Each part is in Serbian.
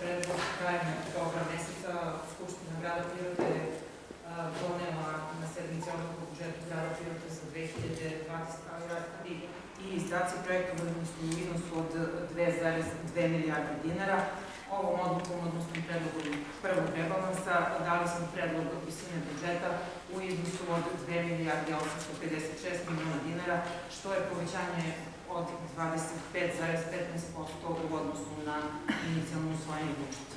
predlog krajem oktobra meseca Skupština grada a, donela na sednici odluku o budžetu grada Pirota za 2020. i, i izdaci projektovani su u iznosu od 2,2 milijarde dinara. Ovom odlukom, odnosno predlogom prvog rebalansa, dali smo predlog visine budžeta u iznosu od 2 milijarde 856 miliona dinara, što je povećanje od 25,15% u odnosu na inicijalno usvojeni budžet.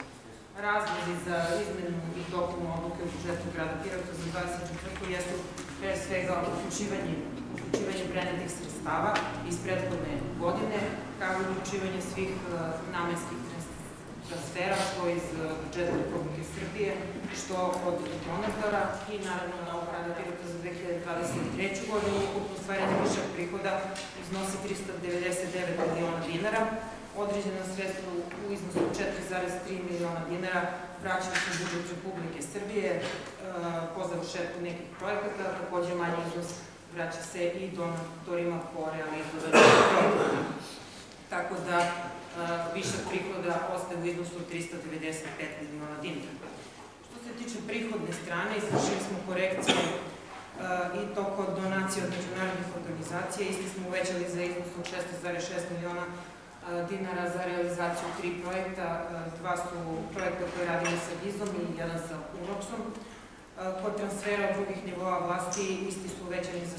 Razlozi za izmenu i dopunu odluke o budžetu grada Pirota za 24. jeste pre svega uključivanje, uključivanje prenetih sredstava iz prethodne godine, kao i uključivanje svih uh, namenskih transfera, što iz uh, budžeta Republike Srbije, što od donatora i naravno na grada Pirota za 2023. godinu ukupno stvaranje višak prihoda iznosi 399 miliona dinara, određena sredstva u iznosu od 4,3 miliona dinara vraćaju se budžet Republike Srbije e, po završetku nekih projekata, takođe manji iznos vraća se i donatorima po realizovanju projekata. Tako da višak prihoda ostaje u iznosu od 395 miliona dinara. Što se tiče prihodne strane, izvršili smo korekcije e, i to kod donacije od međunarodnih organizacija. Isti smo uvećali za iznos od 16,6 miliona dinara za realizaciju tri projekta. Dva su projekta koje radimo sa Vizom i jedan sa Unoxom. Kod transfera drugih nivoa vlasti isti su uvećani za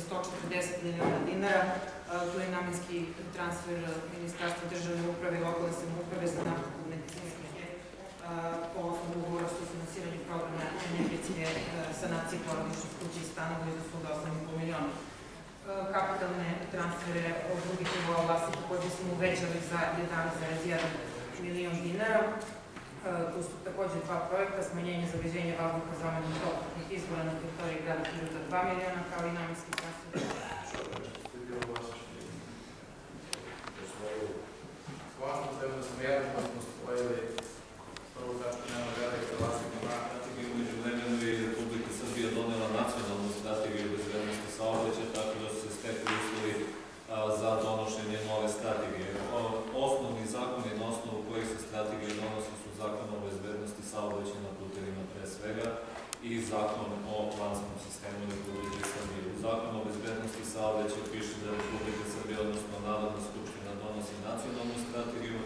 140 miliona dinara. Tu je namenski transfer Ministarstva državne uprave i lokalne kuća i stanova u iznosu od 8,5 miliona kapitalne transfere od drugih nivoa vlasti takođe smo uvećali za 11,1 milion dinara. Tu su takođe dva projekta, smanjenje zagađenja vazduha zamenom toplotnih izvora na teritoriji grada Pirota 2 miliona, kao i namenski transfer. Hvala, treba da smo jedno da smo spojili prvu tačku dnevnog reda i prelazimo na strategiju među vremenu je Republika Srbija donela nacionalnu strategiju bezbednosti saobraćaja, tako da su se stekli uslovi za donošenje nove strategije. Osnovni zakoni na osnovu kojih se strategije donose su zakon o bezbednosti saobraćaja na putevima pre svega i zakon o planskom sistemu Republike Srbije. U zakonu o bezbednosti saobraćaja piše da Republika Srbija, odnosno Narodna skupština, donosi nacionalnu strategiju,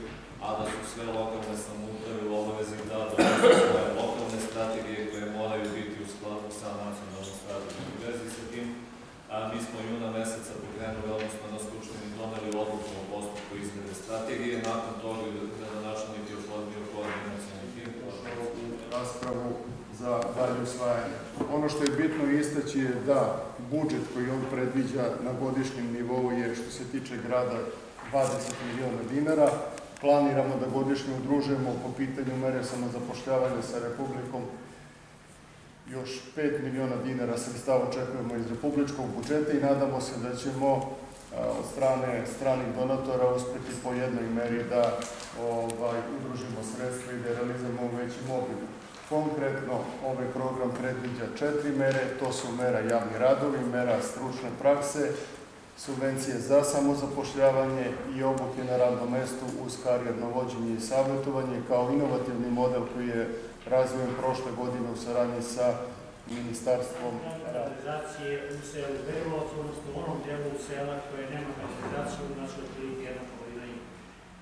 a da su sve lokalne samouprave u obavezi da donose svoje lokalne strategije koje moraju biti u skladu sa nacionalnom strategijom. U vezi sa tim, a, mi smo juna meseca pokrenuli, odnosno na Skupštini doneli odluku o postupku izrade strategije, nakon toga za dalje usvajanje. Ono što je bitno istaći je da budžet koji on predviđa na godišnjem nivou je što se tiče grada 20 miliona dinara. Planiramo da godišnje udružujemo po pitanju mere samozapošljavanja sa Republikom još 5 miliona dinara sredstava očekujemo iz republičkog budžeta i nadamo se da ćemo od strane stranih donatora uspeti po jednoj meri da ovaj, udružimo sredstva i da realizujemo u većim. Konkretno, ovaj program predviđa četiri mere, to su mera javni radovi, mera stručne prakse, subvencije za samozapošljavanje i obuke na radnom mestu uz karijerno vođenje i savjetovanje kao inovativni model koji je razvojen prošle godine u saradnji sa Ministarstvom rada. Organizacije u selu Berovac, odnosno u onom delu sela koje nema kanalizaciju, znači otprilike jedna polovina ima.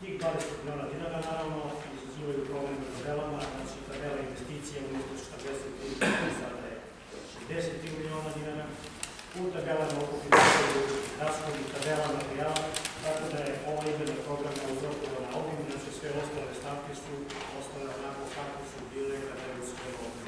Tih 20 miliona dinara naravno izazivaju problem na tabelama, znači tabela investicija u iznosu 43 sada je 60 miliona dinara, u tabelama okupitelju rashodni tabela materijala, tako da je ova izmena programa uzrokovana ovim, znači sve ostale stavke su ostale onako kako su bile kada je usvojeno